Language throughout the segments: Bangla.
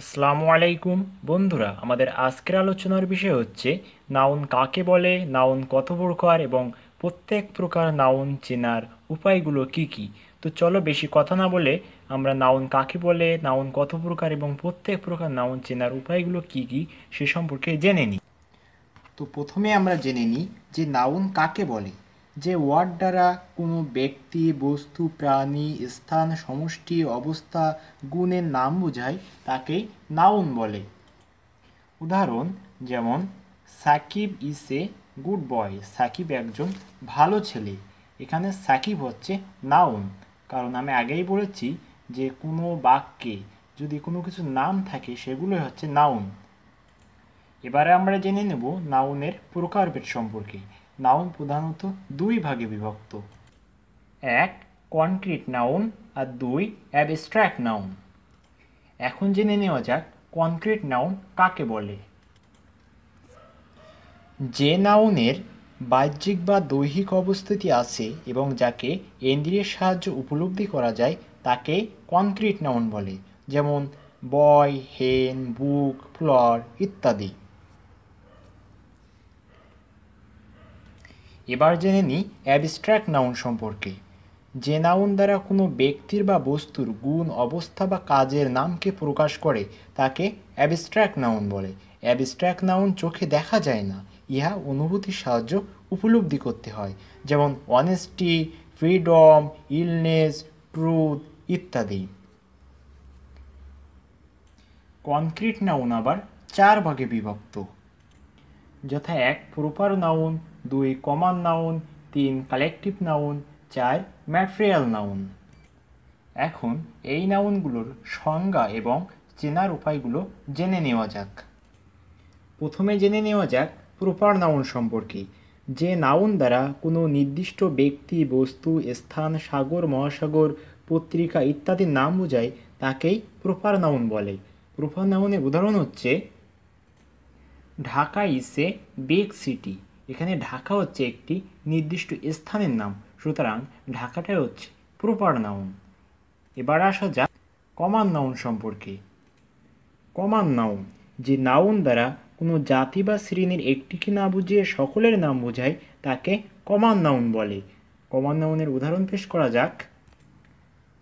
আসসালামু আলাইকুম। বন্ধুরা, আমাদের আজকের আলোচনার বিষয় হচ্ছে, নাউন কাকে বলে, নাউন কত প্রকার এবং প্রত্যেক প্রকার নাউন চেনার উপায়গুলো কি কি? তো চলো বেশি কথা না বলে আমরা নাউন কাকে বলে, নাউন কত প্রকার এবং প্রত্যেক প্রকার নাউন চেনার উপায়গুলো কি কি সে সম্পর্কে জেনে নিই তো প্রথমে আমরা জেনে নিই যে নাউন কাকে বলে। যে ওয়ার্ড দ্বারা কোনো ব্যক্তি, বস্তু, প্রাণী, স্থান, সমষ্টি, অবস্থা, গুণের নাম বোঝায় তাকেই নাউন বলে। উদাহরণ, যেমন, Sakib is a good boy Sakib একজন ভালো ছেলে। এখানে সাকিব হচ্ছে নাউন। কারণ আমি আগেই বলেছি যে কোনো বাক্যে যদি কোনো কিছু নাম থাকে, সেগুলোই হচ্ছে নাউন। এবারে আমরা জেনে নেব নাউনের প্রকারভেদ সম্পর্কে। নাউন প্রধানত দুই ভাগে বিভক্ত। এক কনক্রিট নাউন আর দুই অ্যাবস্ট্র্যাক্ট নাউন। এখন জেনে নেওয়া যাক কনক্রিট নাউন কাকে বলে। যে নাউনের বাহ্যিক বা দৈহিক অবস্থিতি আছে এবং যাকে ইন্দ্রিয়ের সাহায্যে উপলব্ধি করা যায়, তাকে কনক্রিট নাউন বলে। যেমন বয়, হেন, বুক, ফ্লর ইত্যাদি। এবার জেনে নিই অ্যাবস্ট্র্যাক্ট নাউন সম্পর্কে। যে নাউন দ্বারা কোনো ব্যক্তির বা বস্তুর গুণ, অবস্থা বা কাজের নামকে প্রকাশ করে, তাকে অ্যাবস্ট্র্যাক্ট নাউন বলে। অ্যাবস্ট্র্যাক্ট নাউন চোখে দেখা যায় না, ইহা অনুভূতির সাহায্য উপলব্ধি করতে হয়। যেমন অনেস্টি ফ্রিডম ইলনেস ট্রুথ ইত্যাদি। কনক্রিট নাউন আবার চার ভাগে বিভক্ত। যথা এক প্রপার নাউন দুই কমান নাউন তিন কালেকটিভ নাউন চার ম্যাটেরিয়াল নাউন এখন এই নাউনগুলোর সংজ্ঞা এবং চেনার উপায়গুলো জেনে নেওয়া যাক। প্রথমে জেনে নেওয়া যাক প্রপার নাউন সম্পর্কে। যে নাউন দ্বারা কোনো নির্দিষ্ট ব্যক্তি, বস্তু, স্থান, সাগর, মহাসাগর, পত্রিকা ইত্যাদির নাম বোঝায়, তাকেই প্রপার নাউন বলে। প্রপার নাউনের উদাহরণ হচ্ছে Dhaka is a big city. এখানে ঢাকা হচ্ছে একটি নির্দিষ্ট স্থানের নাম। সুতরাং ঢাকাটাই হচ্ছে প্রপার নাউন এবার আসা যাক কমান নাউন সম্পর্কে। কমান নাউন যে নাউন দ্বারা কোনো জাতি বা শ্রেণির একটিকে না বুঝিয়ে সকলের নাম বোঝায়, তাকে কমান নাউন বলে। কমান নাউনের উদাহরণ পেশ করা যাক।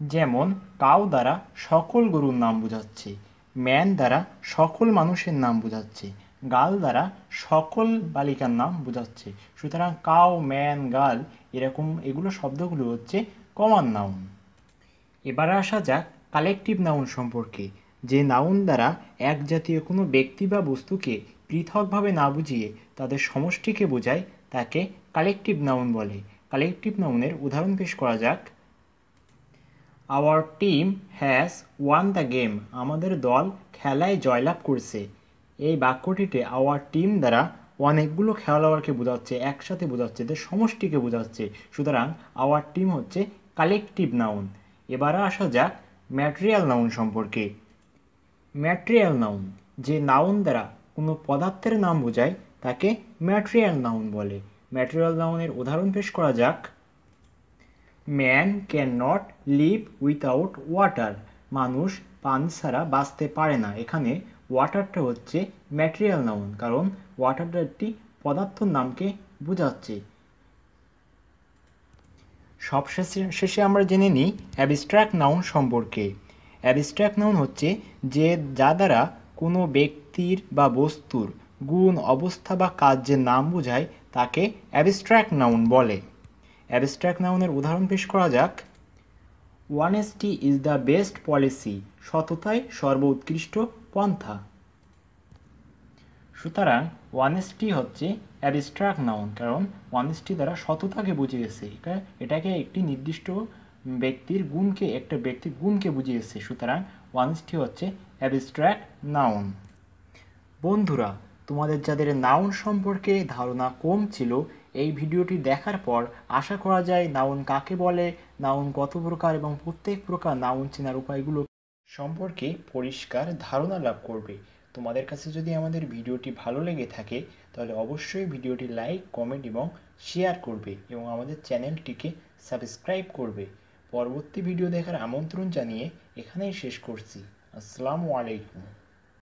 যেমন কাউ দ্বারা সকল গরুর নাম বোঝাচ্ছে ম্যান দ্বারা সকল মানুষের নাম বোঝাচ্ছে গাল দ্বারা সকল বালিকার নাম বোঝাচ্ছে। সুতরাং কাউ ম্যান, গাল এরকম এগুলো শব্দগুলো হচ্ছে কমন নাউন এবার আসা যাক কালেকটিভ নাউন সম্পর্কে। যে নাউন দ্বারা এক জাতীয় কোনো ব্যক্তি বা বস্তুকে পৃথকভাবে না বুঝিয়ে তাদের সমষ্টিকে বোঝায়, তাকে কালেকটিভ নাউন বলে। কালেকটিভ নাউনের উদাহরণ পেশ করা যাক। Our team has won the game আমাদের দল খেলায় জয়লাভ করছে। এই বাক্যটিতে আওয়ার টিম দ্বারা অনেকগুলো খেলোয়াড়কে বোঝাচ্ছে, একসাথে বোঝাচ্ছে যে সমষ্টিকে বোঝাচ্ছে। সুতরাং আওয়ার টিম হচ্ছে কালেকটিভ নাউন এবারে আসা যাক ম্যাটেরিয়াল নাউন সম্পর্কে। ম্যাটেরিয়াল নাউন যে নাউন দ্বারা কোনো পদার্থের নাম বোঝায়, তাকে ম্যাটেরিয়াল নাউন বলে। ম্যাটেরিয়াল নাউনের উদাহরণ পেশ করা যাক। Man can not live without water মানুষ পানি ছাড়া বাঁচতে পারে না। এখানে ওয়াটারটা হচ্ছে ম্যাটেরিয়াল নাউন কারণ ওয়াটারটা একটি পদার্থর নামকে বোঝাচ্ছে। সবশেষে, শেষে আমরা জেনে নিই অ্যাবস্ট্র্যাক্ট নাউন সম্পর্কে। অ্যাবস্ট্র্যাক্ট নাউন হচ্ছে যে, যা দ্বারা কোনো ব্যক্তির বা বস্তুর গুণ, অবস্থা বা কার্যের নাম বোঝায়, তাকে অ্যাবস্ট্র্যাক্ট নাউন বলে। অ্যাবস্ট্র্যাক্ট নাউনের উদাহরণ পেশ করা যাক। Honesty is the best policy সততাই সর্বোৎকৃষ্ট পন্থা। সুতরাং ওয়ানেস্টি হচ্ছে অ্যাবস্ট্রাক্ট নাউন, কারণ ওয়ানেস্টি দ্বারা সততাকে বুঝিয়েছে। এটাকে একটি নির্দিষ্ট ব্যক্তির গুণকে, একটা ব্যক্তির গুণকে বুঝিয়েছে। সুতরাং ওয়ানেস্টি হচ্ছে অ্যাবস্ট্রাক্ট নাউন। বন্ধুরা, তোমাদের যাদের নাউন সম্পর্কে ধারণা কম ছিল, এই ভিডিওটি দেখার পর আশা করা যায় নাউন কাকে বলে, নাউন কত প্রকার এবং প্রত্যেক প্রকার নাউন চেনার উপায়গুলো সম্পর্কে পরিষ্কার ধারণা লাভ করবে। তোমাদের কাছে যদি আমাদের ভিডিওটি ভালো লেগে থাকে, তাহলে অবশ্যই ভিডিওটি লাইক, কমেন্ট এবং শেয়ার করবে এবং আমাদের চ্যানেলটিকে সাবস্ক্রাইব করবে। পরবর্তী ভিডিও দেখার আমন্ত্রণ জানিয়ে এখানেই শেষ করছি। আসসালামু আলাইকুম।